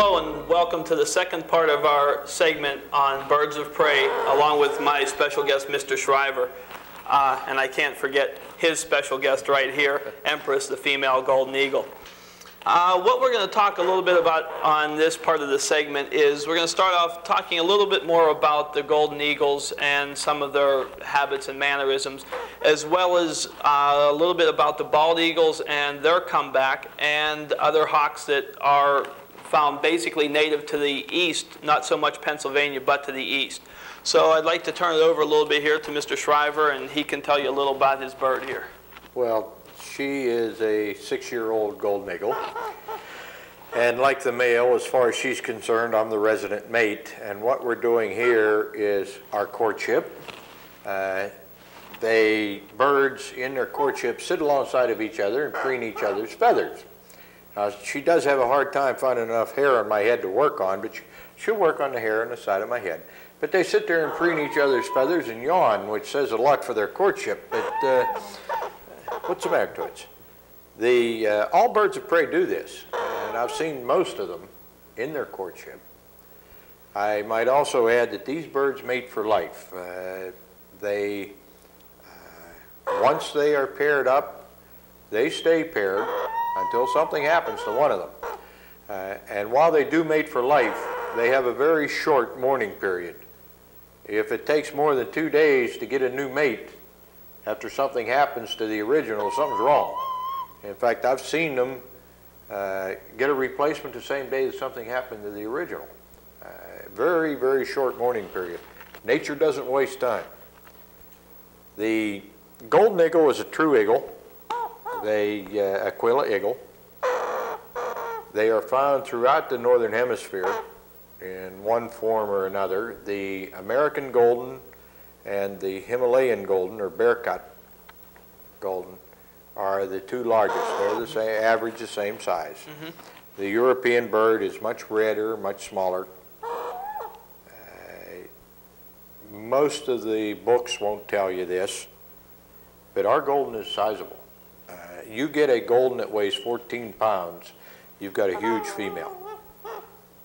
Hello and welcome to the second part of our segment on birds of prey, along with my special guest, Mr. Shriver. Uh, and I can't forget his special guest right here, Empress, the female golden eagle. Uh, what we're going to talk a little bit about on this part of the segment is we're going to start off talking a little bit more about the golden eagles and some of their habits and mannerisms, as well as uh, a little bit about the bald eagles and their comeback and other hawks that are found basically native to the east, not so much Pennsylvania, but to the east. So I'd like to turn it over a little bit here to Mr. Shriver, and he can tell you a little about his bird here. Well, she is a six-year-old golden eagle. And like the male, as far as she's concerned, I'm the resident mate. And what we're doing here is our courtship. Uh, they, birds in their courtship sit alongside of each other and preen each other's feathers. Now, she does have a hard time finding enough hair on my head to work on, but she, she'll work on the hair on the side of my head. But they sit there and preen each other's feathers and yawn, which says a lot for their courtship. But uh, what's the matter, Toots? The, uh, all birds of prey do this, and I've seen most of them in their courtship. I might also add that these birds mate for life. Uh, they, uh, once they are paired up, they stay paired until something happens to one of them. Uh, and while they do mate for life, they have a very short mourning period. If it takes more than two days to get a new mate after something happens to the original, something's wrong. In fact, I've seen them uh, get a replacement the same day that something happened to the original. Uh, very, very short mourning period. Nature doesn't waste time. The golden eagle is a true eagle. They, uh, Aquila eagle. They are found throughout the northern hemisphere in one form or another. The American golden and the Himalayan golden, or Berkut golden, are the two largest. They're the same, average the same size. Mm -hmm. The European bird is much redder, much smaller. Uh, most of the books won't tell you this, but our golden is sizable you get a golden that weighs 14 pounds, you've got a huge female.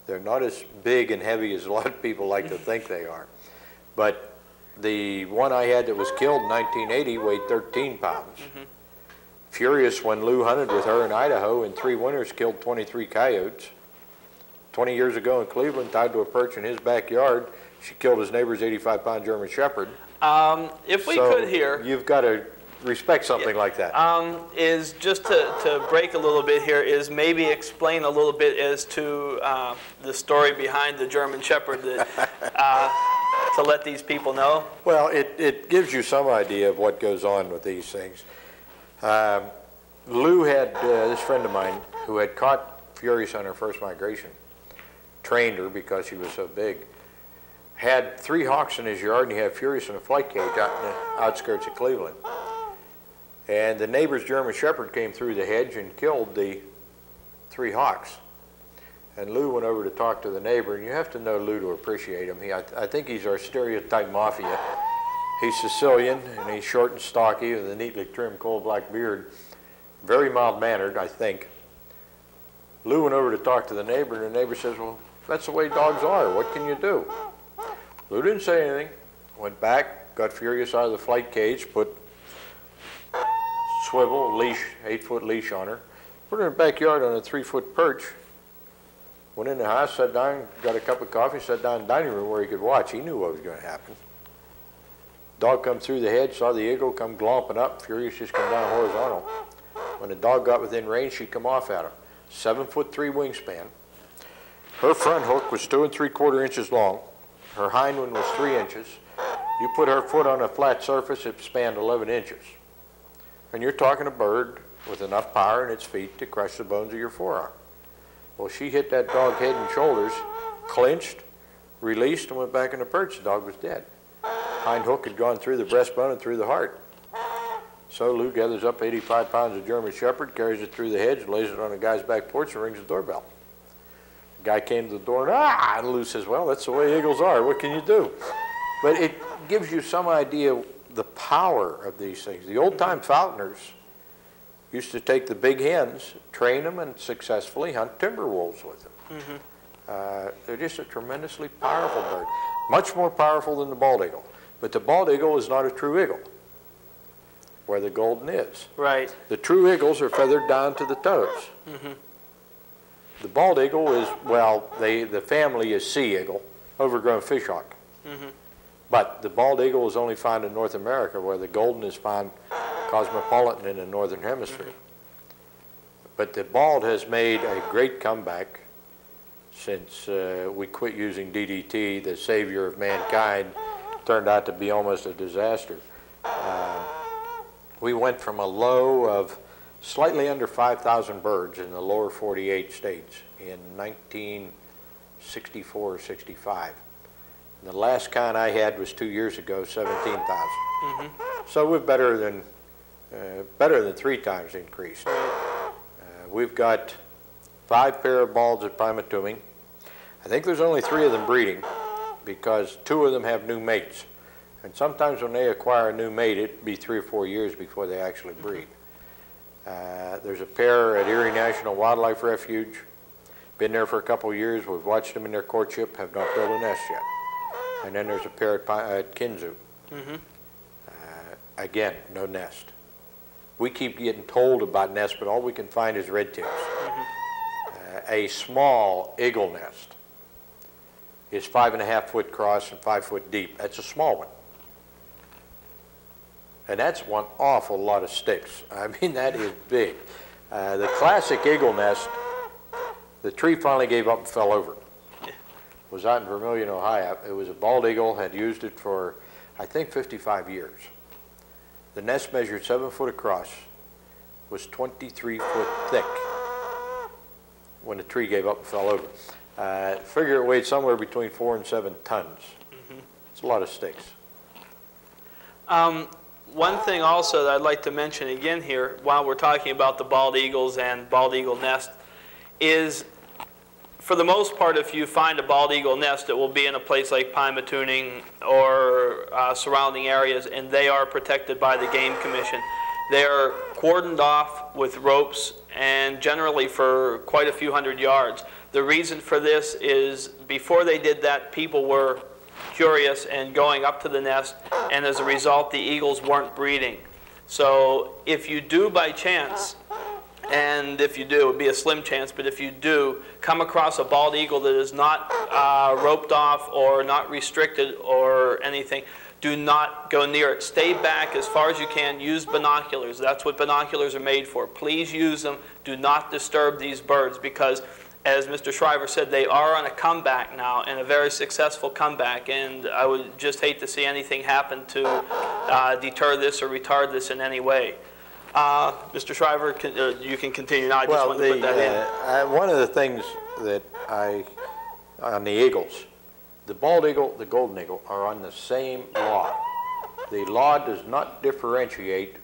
They're not as big and heavy as a lot of people like to think they are. But the one I had that was killed in 1980 weighed 13 pounds. Mm -hmm. Furious when Lou hunted with her in Idaho in three winters killed 23 coyotes. 20 years ago in Cleveland, tied to a perch in his backyard, she killed his neighbor's 85-pound German Shepherd. Um, if we so could here... You've got to respect something yeah. like that? Um, is just to, to break a little bit here is maybe explain a little bit as to uh, the story behind the German Shepherd that, uh, to let these people know. Well, it, it gives you some idea of what goes on with these things. Um, Lou had uh, this friend of mine who had caught Furious on her first migration, trained her because she was so big, had three hawks in his yard and he had Furious in a flight cage out in the outskirts of Cleveland. And the neighbor's German Shepherd came through the hedge and killed the three hawks. And Lou went over to talk to the neighbor, and you have to know Lou to appreciate him. He, I, I think he's our stereotype mafia. He's Sicilian, and he's short and stocky with a neatly trimmed coal-black beard. Very mild-mannered, I think. Lou went over to talk to the neighbor, and the neighbor says, well, that's the way dogs are. What can you do? Lou didn't say anything. Went back, got Furious out of the flight cage, put swivel, leash, eight-foot leash on her. Put her in the backyard on a three-foot perch. Went in the house, sat down, got a cup of coffee, sat down in the dining room where he could watch. He knew what was going to happen. Dog come through the hedge, saw the eagle come glomping up. Furious just come down horizontal. When the dog got within range, she come off at him. Seven foot three wingspan. Her front hook was two and three quarter inches long. Her hind one was three inches. You put her foot on a flat surface, it spanned 11 inches. And you're talking a bird with enough power in its feet to crush the bones of your forearm. Well, she hit that dog head and shoulders, clinched, released, and went back in the perch. The dog was dead. Hind hook had gone through the breastbone and through the heart. So Lou gathers up 85 pounds of German Shepherd, carries it through the hedge, lays it on the guy's back porch and rings the doorbell. The guy came to the door and ah, and Lou says, well, that's the way eagles are. What can you do? But it gives you some idea the power of these things. The old-time falconers used to take the big hens, train them, and successfully hunt timber wolves with them. Mm -hmm. Uh, They're just a tremendously powerful bird, much more powerful than the bald eagle. But the bald eagle is not a true eagle, where the golden is. Right. The true eagles are feathered down to the toes. The bald eagle is, well, they, the family is sea eagle, overgrown fishhawk. But the bald eagle is only found in North America, where the golden is found cosmopolitan in the northern hemisphere. But the bald has made a great comeback since uh, we quit using DDT, the savior of mankind, turned out to be almost a disaster. Uh, We went from a low of slightly under 5,000 birds in the lower 48 states in 1964 or 65. The last count I had was two years ago, 17,000. So we're better than, uh, better than three times increased. Uh, We've got five pair of balds at Pymatuning. I think there's only three of them breeding because two of them have new mates. And sometimes when they acquire a new mate, it'd be three or four years before they actually breed. Uh, There's a pair at Erie National Wildlife Refuge. Been there for a couple of years. We've watched them in their courtship, have not built a nest yet. And then there's a pair at at Kinzua. Uh, Again, no nest. We keep getting told about nests, but all we can find is red tips. Uh, A small eagle nest is five and a half foot cross and five foot deep. That's a small one. And that's one awful lot of sticks. I mean, that is big. Uh, the classic eagle nest, the tree finally gave up and fell over. Was out in Vermilion, Ohio. It was a bald eagle, had used it for, I think, 55 years. The nest measured seven foot across, was 23 foot thick when the tree gave up and fell over. Uh, Figure it weighed somewhere between four and seven tons. It's a lot of sticks. Um, One thing also that I'd like to mention again here, while we're talking about the bald eagles and bald eagle nest, is for the most part, if you find a bald eagle nest, it will be in a place like Pymatuning or uh, surrounding areas, and they are protected by the Game Commission. They are cordoned off with ropes and generally for quite a few hundred yards. The reason for this is before they did that, people were curious and going up to the nest, and as a result, the eagles weren't breeding. So if you do by chance, and if you do, it would be a slim chance, but if you do come across a bald eagle that is not uh, roped off or not restricted or anything, do not go near it. Stay back as far as you can. Use binoculars. That's what binoculars are made for. Please use them. Do not disturb these birds because, as Mr. Shriver said, they are on a comeback now and a very successful comeback. And I would just hate to see anything happen to uh, deter this or retard this in any way. Uh, Mr. Shriver, can, uh, you can continue now. I just Well, wanted to put the, that in. uh, uh, one of the things that I, on the eagles, the bald eagle, the golden eagle are on the same law. The law does not differentiate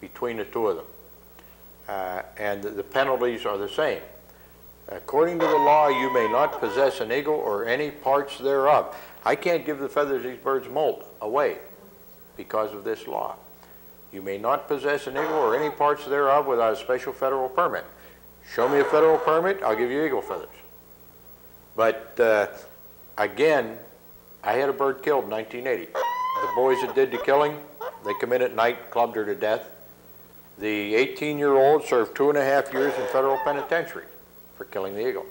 between the two of them. Uh, And the- the penalties are the same. According to the law, you may not possess an eagle or any parts thereof. I can't give the feathers these birds molt away because of this law. You may not possess an eagle or any parts thereof without a special federal permit. Show me a federal permit, I'll give you eagle feathers. But, uh, again, I had a bird killed in 1980. The boys that did the killing, they come in at night, clubbed her to death. The 18-year-old served two and a half years in federal penitentiary for killing the eagle.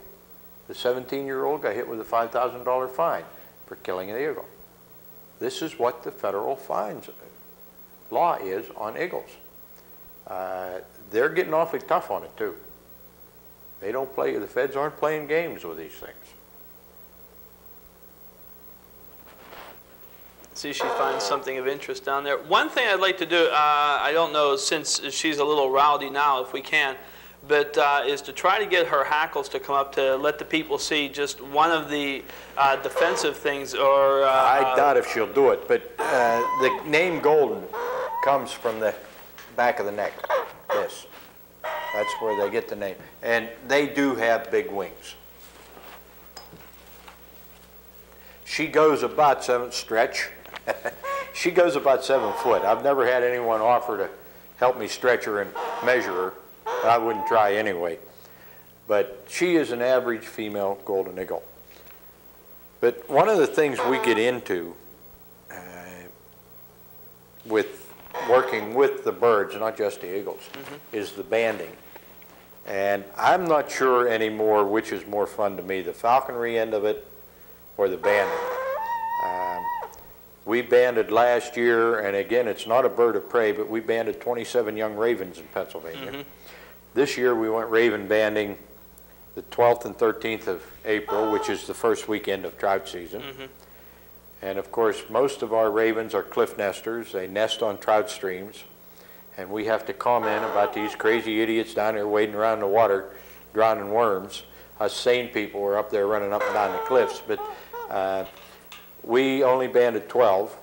The 17-year-old got hit with a $5,000 fine for killing the eagle. This is what the federal fines law is on eagles. Uh, They're getting awfully tough on it, too. They don't play, the feds aren't playing games with these things. See if she finds something of interest down there. One thing I'd like to do, uh, I don't know, since she's a little rowdy now, if we can, but uh, is to try to get her hackles to come up to let the people see just one of the uh, defensive things or. Uh, I doubt if she'll do it, but uh, the name Golden comes from the back of the neck, this. That's where they get the name. And they do have big wings. She goes about seven, stretch. She goes about seven foot. I've never had anyone offer to help me stretch her and measure her. I wouldn't try anyway. But she is an average female golden eagle. But one of the things we get into uh, with working with the birds, not just the eagles, mm-hmm. is the banding. And I'm not sure anymore which is more fun to me, the falconry end of it or the banding. Um, We banded last year, and again, it's not a bird of prey, but we banded 27 young ravens in Pennsylvania. Mm-hmm. This year, we went raven banding the 12th and 13th of April, which is the first weekend of trout season. Mm-hmm. And of course, most of our ravens are cliff nesters. They nest on trout streams. And we have to comment about these crazy idiots down there wading around in the water, drowning worms. Us sane people are up there running up and down the cliffs. But uh, we only banded 12.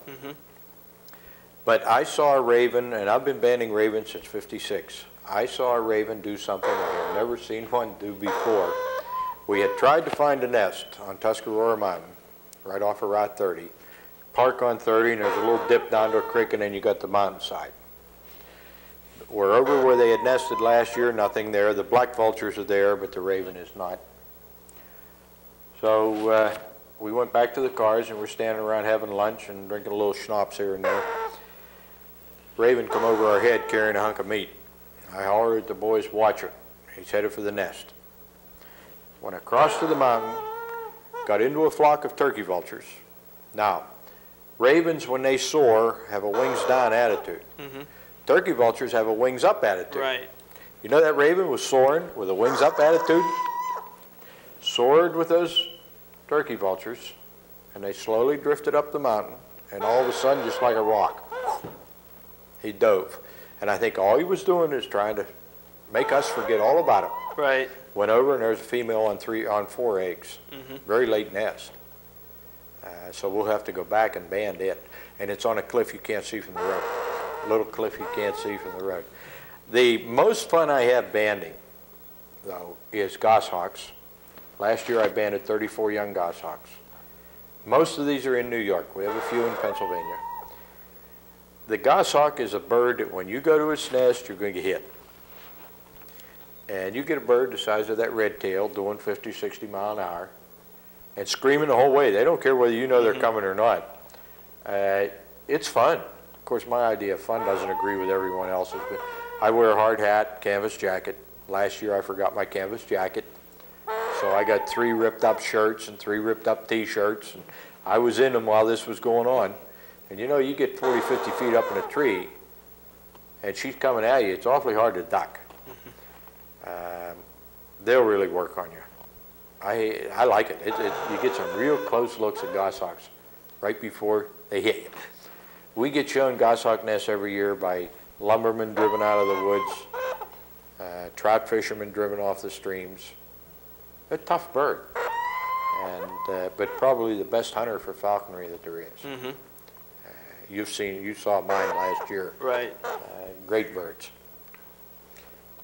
But I saw a raven, and I've been banding ravens since 56. I saw a raven do something I have never seen one do before. We had tried to find a nest on Tuscarora Mountain, right off of Route 30. Park on 30, and there's a little dip down to a creek, and then you got the mountainside. We're over where they had nested last year, nothing there. The black vultures are there, but the raven is not. So uh, we went back to the cars, and we're standing around having lunch and drinking a little schnapps here and there. Raven come over our head carrying a hunk of meat. I hollered at the boys, watch it. He's headed for the nest. Went across to the mountain, got into a flock of turkey vultures. Now, ravens, when they soar, have a wings down attitude. Mm-hmm. Turkey vultures have a wings up attitude. Right. You know that raven was soaring with a wings up attitude? Soared with those turkey vultures, and they slowly drifted up the mountain, and all of a sudden, just like a rock, he dove. And I think all he was doing is trying to make us forget all about him. Right. Went over, and there's a female on three, on four eggs. Very late nest. Uh, so we'll have to go back and band it. And it's on a cliff you can't see from the road. A little cliff you can't see from the road. The most fun I have banding, though, is goshawks. Last year I banded 34 young goshawks. Most of these are in New York. We have a few in Pennsylvania. The goshawk is a bird that when you go to its nest, you're going to get hit. And you get a bird the size of that red tail doing 50, 60 mile an hour and screaming the whole way. They don't care whether you know they're coming or not. Uh, it's fun. Of course, my idea of fun doesn't agree with everyone else's, but I wear a hard hat, canvas jacket. Last year I forgot my canvas jacket. So I got three ripped up shirts and three ripped up t-shirts. And I was in them while this was going on. And you know, you get 40, 50 feet up in a tree and she's coming at you, it's awfully hard to duck. Um, they'll really work on you. I, I like it. It, it. You get some real close looks at goshawks right before they hit you. We get shown goshawk nests every year by lumbermen driven out of the woods, uh, trout fishermen driven off the streams. A tough bird, and uh, but probably the best hunter for falconry that there is. Mm-hmm. Uh, you've seen, you saw mine last year. Right. Uh, great birds.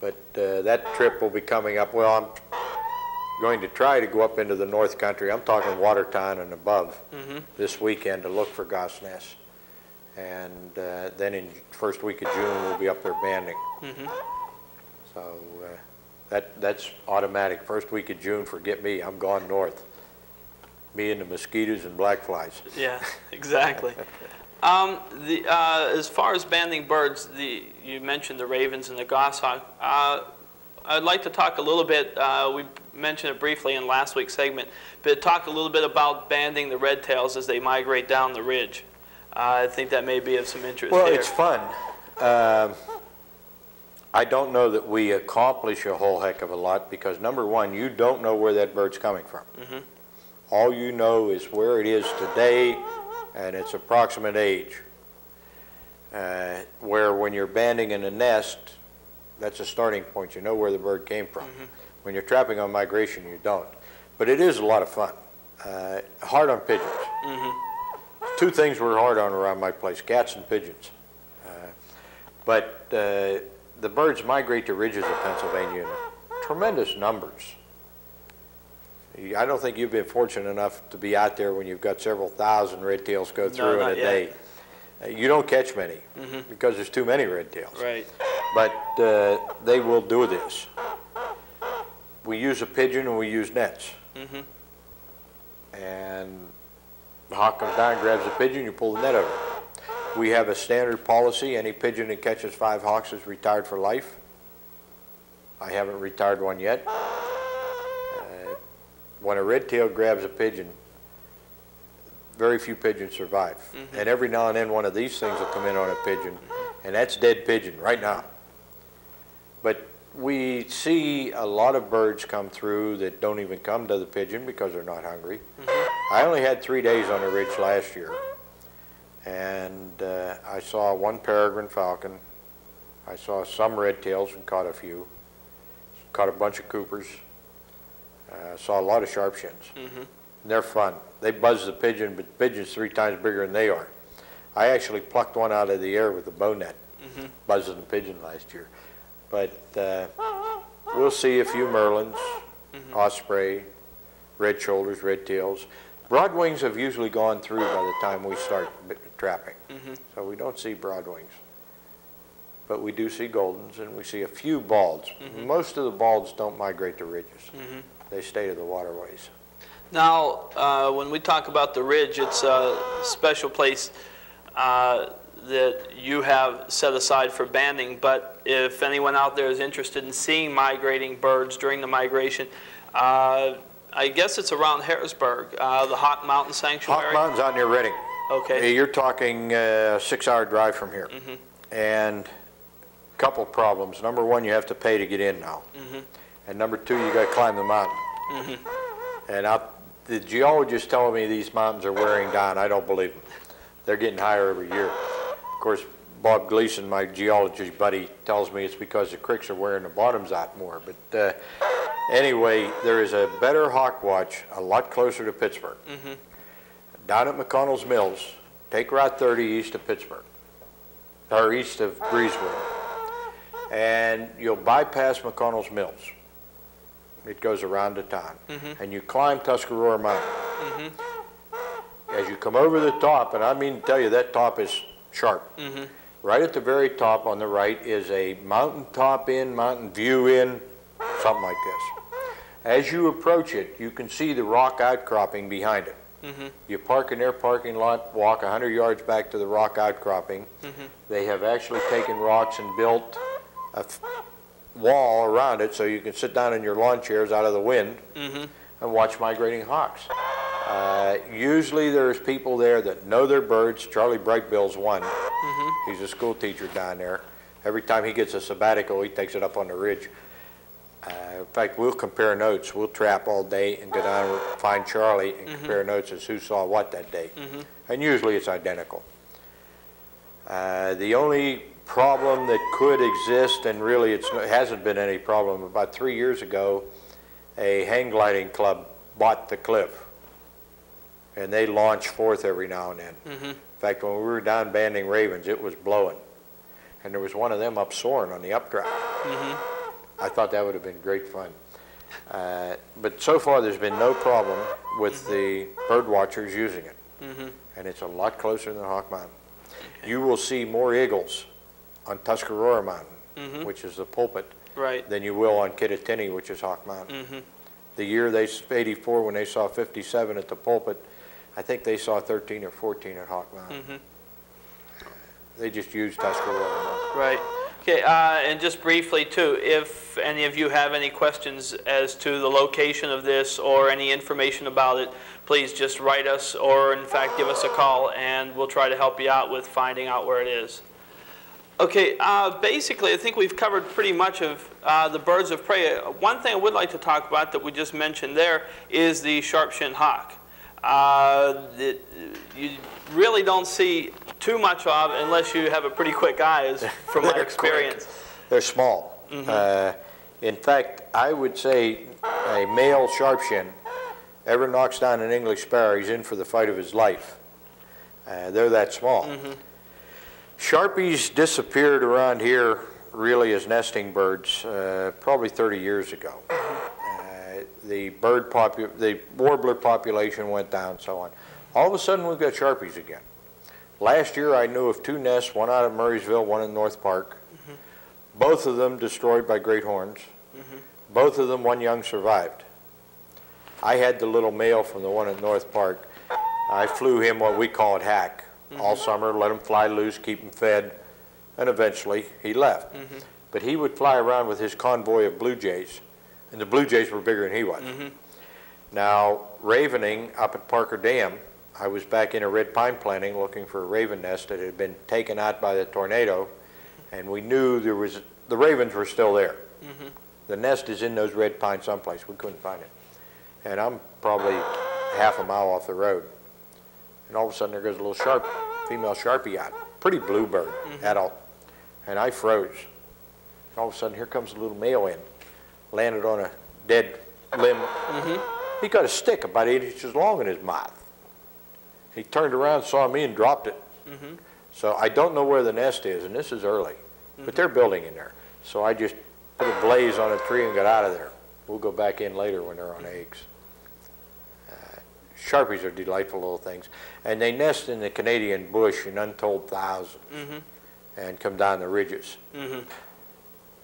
But uh, that trip will be coming up, well, I'm going to try to go up into the North Country, I'm talking Watertown and above, Mm-hmm. this weekend to look for goss nests. And uh, then in first week of June, we'll be up there banding. Mm-hmm. So uh, that, that's automatic. First week of June, forget me, I'm gone north. Me and the mosquitoes and black flies. Yeah, exactly. Um, the, uh, as far as banding birds, the, you mentioned the ravens and the goshawk. Uh, I'd like to talk a little bit, uh, we mentioned it briefly in last week's segment, but talk a little bit about banding the red tails as they migrate down the ridge. Uh, I think that may be of some interest Well, it's fun. Um, I don't know that we accomplish a whole heck of a lot because number one, you don't know where that bird's coming from. Mhm. All you know is where it is today and its approximate age. Uh, Where when you're banding in a nest, that's a starting point. You know where the bird came from. When you're trapping on migration, you don't. But it is a lot of fun. Uh, Hard on pigeons. Mhm. Two things were hard on around my place, cats and pigeons. Uh, But uh, the birds migrate to ridges of Pennsylvania in tremendous numbers. I don't think you've been fortunate enough to be out there when you've got several thousand red tails go No, through in a yet. day. Uh, You don't catch many Mhm. because there's too many red tails. Right. But uh, they will do this. We use a pigeon and we use nets. Mm-hmm. and the hawk comes down, grabs the pigeon, you pull the net over. We have a standard policy, any pigeon that catches five hawks is retired for life. I haven't retired one yet. When a red tail grabs a pigeon, very few pigeons survive. And every now and then, one of these things will come in on a pigeon, and that's dead pigeon right now. But we see a lot of birds come through that don't even come to the pigeon because they're not hungry. I only had three days on the ridge last year, and uh, I saw one peregrine falcon. I saw some red tails and caught a few. Caught a bunch of coopers. Uh, saw a lot of sharp shins. Mm-hmm. They're fun. They buzz the pigeon, but the pigeon's three times bigger than they are. I actually plucked one out of the air with a bow net, mm-hmm. buzzing the pigeon last year. But uh, we'll see a few merlins, mm-hmm. osprey, red shoulders, red tails. Broadwings have usually gone through by the time we start trapping, so we don't see broadwings. But we do see goldens, and we see a few balds. Most of the balds don't migrate to ridges. They stay to the waterways. Now, uh, when we talk about the ridge, it's a special place uh, that you have set aside for banding, but if anyone out there is interested in seeing migrating birds during the migration, uh, I guess it's around Harrisburg, uh, the Hawk Mountain Hawk Sanctuary? Mountain's out near Reading. Okay, You're talking uh, six-hour drive from here. Mm -hmm. And a couple problems. Number one, you have to pay to get in now. And number two, you gotta climb the mountain. And I, the geologists telling me these mountains are wearing down, I don't believe them. They're getting higher every year. Of course, Bob Gleason, my geologist buddy, tells me it's because the creeks are wearing the bottoms out more. But uh, anyway, there is a better hawk watch a lot closer to Pittsburgh. Down at McConnell's Mills, take Route 30 east of Pittsburgh, or east of Breezewood, and you'll bypass McConnell's Mills. It goes around the town, mm-hmm. and you climb Tuscarora Mountain. Mm-hmm. As you come over the top, and I mean to tell you, that top is sharp. Mm-hmm. Right at the very top on the right is a mountain top in, mountain view in, something like this. As you approach it, you can see the rock outcropping behind it. You park in their parking lot, walk 100 yards back to the rock outcropping. They have actually taken rocks and built a wall around it so you can sit down in your lawn chairs out of the wind and watch migrating hawks. Uh, Usually there's people there that know their birds. Charlie Brightbill's one. He's a school teacher down there. Every time he gets a sabbatical, he takes it up on the ridge. Uh, In fact, we'll compare notes. We'll trap all day and go down and find Charlie and compare notes as who saw what that day. And usually it's identical. Uh, The only problem that could exist, and really it's, it hasn't been any problem, about three years ago, a hang gliding club bought the cliff. And they launch forth every now and then. Mm-hmm. In fact, when we were down banding ravens, it was blowing. And there was one of them up soaring on the updraft. Mm-hmm. I thought that would have been great fun. Uh, But so far, there's been no problem with mm-hmm. the bird watchers using it. And it's a lot closer than Hawk Mountain. You will see more eagles on Tuscarora Mountain, mm-hmm. which is the pulpit, right, than you will on Kittatinny, which is Hawk Mountain. Mm-hmm. The year they, 84, when they saw 57 at the pulpit, I think they saw 13 or 14 at Hawk Mountain. Mm-hmm. They just used Tuscarora Mountain. right. Okay, uh, and just briefly too, if any of you have any questions as to the location of this or any information about it, please just write us or in fact give us a call and we'll try to help you out with finding out where it is. Okay, uh, basically, I think we've covered pretty much of uh, the birds of prey. One thing I would like to talk about that we just mentioned there is the sharp-shinned hawk. Uh, that you really don't see too much of unless you have a pretty quick eye, as from my They're quick. experience. They're small. Uh, In fact, I would say a male sharpshin ever knocks down an English sparrow, he's in for the fight of his life. Uh, They're that small. Sharpies disappeared around here really as nesting birds uh, probably 30 years ago. Uh, The bird popu, the warbler population went down, so on. All of a sudden, we've got Sharpies again. Last year, I knew of two nests, one out of Murrysville, one in North Park. Both of them destroyed by great horns. Both of them, one young survived. I had the little male from the one at North Park. I flew him what we call it hack all summer, let him fly loose, keep him fed, and eventually he left. Mm-hmm. But he would fly around with his convoy of blue jays, and the blue jays were bigger than he was. Mm-hmm. Now, ravening up at Parker Dam, I was back in a red pine planting looking for a raven nest that had been taken out by the tornado, and we knew there was, the ravens were still there. Mm-hmm. The nest is in those red pines someplace, we couldn't find it. And I'm probably half a mile off the road. And all of a sudden, there goes a little sharp, female sharpie out, pretty bluebird, mm-hmm. adult. And I froze. And all of a sudden, here comes a little male in, landed on a dead limb. Mm-hmm. He got a stick about eight inches long in his mouth. He turned around, saw me, and dropped it. Mm-hmm. So I don't know where the nest is, and this is early, but they're building in there. So I just put a blaze on a tree and got out of there. We'll go back in later when they're on eggs. Sharpies are delightful little things, and they nest in the Canadian bush in untold 1000s mm-hmm. and come down the ridges. Mm-hmm.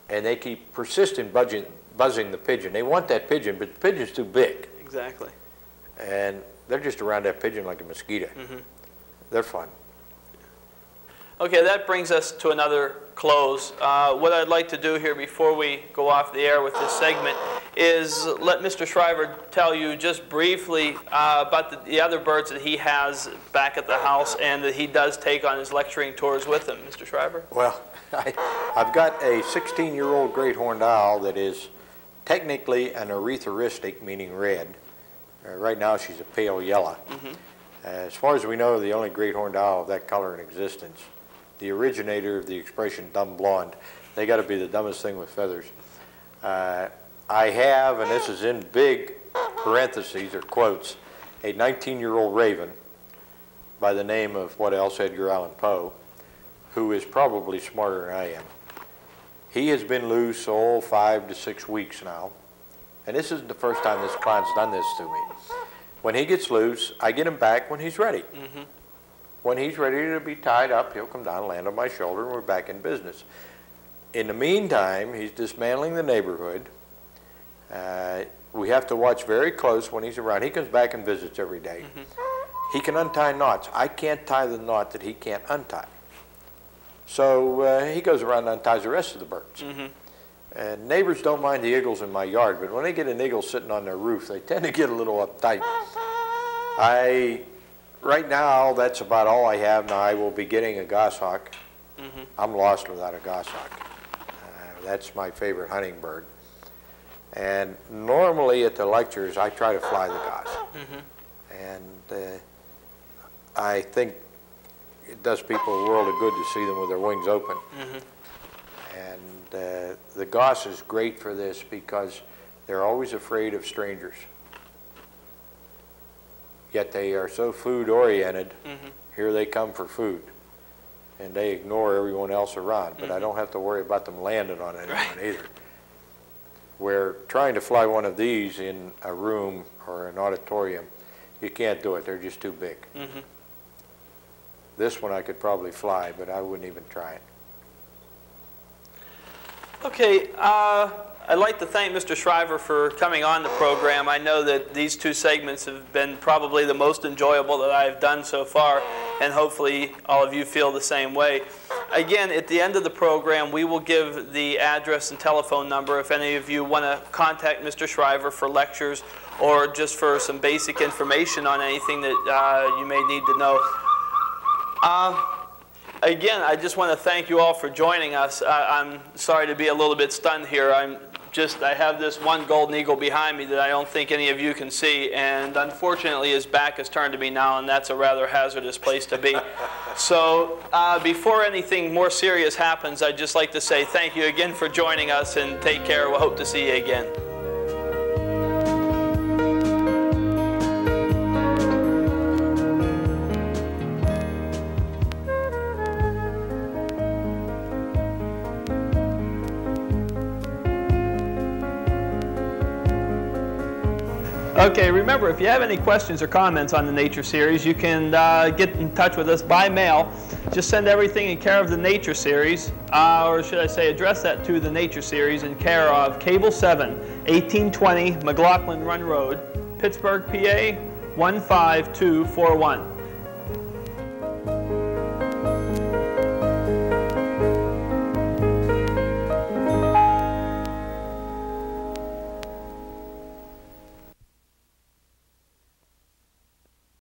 And they keep persistent buzzing, buzzing the pigeon. They want that pigeon, but the pigeon's too big, Exactly. and they're just around that pigeon like a mosquito. Mm-hmm. They're fun. Okay, that brings us to another close. Uh, What I'd like to do here before we go off the air with this segment is let Mr. Shriver tell you just briefly uh, about the- the other birds that he has back at the house and that he does take on his lecturing tours with him. Mr. Shriver? Well, I, I've got a 16-year-old great horned owl that is technically an erythristic, meaning red. Uh, right now, she's a pale yellow. As far as we know, the only great horned owl of that color in existence. The originator of the expression dumb blonde. They got to be the dumbest thing with feathers. I have, and this is in big parentheses or quotes, a 19-year-old raven by the name of what else Edgar Allan Poe who is probably smarter than I am. He has been loose, all five to six weeks now. And this isn't the first time this client's done this to me. When he gets loose, I get him back when he's ready. Mm-hmm. When he's ready to be tied up, he'll come down, land on my shoulder, and we're back in business. In the meantime, he's dismantling the neighborhood. Uh, we have to watch very close when he's around. He comes back and visits every day. He can untie knots. I can't tie the knot that he can't untie. So uh, he goes around and unties the rest of the birds. And neighbors don't mind the eagles in my yard, but when they get an eagle sitting on their roof, they tend to get a little uptight. I, right now, that's about all I have. Now I will be getting a goshawk. I'm lost without a goshawk. Uh, that's my favorite hunting bird. And normally at the lectures, I try to fly the gosh. And uh, I think it does people a world of good to see them with their wings open. And uh, the goss is great for this because they're always afraid of strangers. Yet they are so food oriented. Here they come for food. And they ignore everyone else around. But I don't have to worry about them landing on anyone either. Where trying to fly one of these in a room or an auditorium, you can't do it. They're just too big. This one I could probably fly, but I wouldn't even try it. Okay, uh, I'd like to thank Mr. Shriver for coming on the program. I know that these two segments have been probably the most enjoyable that I've done so far, and hopefully all of you feel the same way. Again, at the end of the program, we will give the address and telephone number if any of you want to contact Mr. Shriver for lectures or just for some basic information on anything that uh, you may need to know. Uh, Again, I just want to thank you all for joining us. I'm sorry to be a little bit stunned here. I'm just, I have this one golden eagle behind me that I don't think any of you can see, and unfortunately his back is turned to me now, and that's a rather hazardous place to be. so uh, before anything more serious happens, I'd just like to say thank you again for joining us, and take care. We'll hope to see you again. Okay, remember, if you have any questions or comments on the Nature Series, you can uh, get in touch with us by mail. Just send everything in care of the Nature Series, uh, or should I say, address that to the Nature Series in care of Cable 7, 1820 McLaughlin Run Road, Pittsburgh, PA 15241.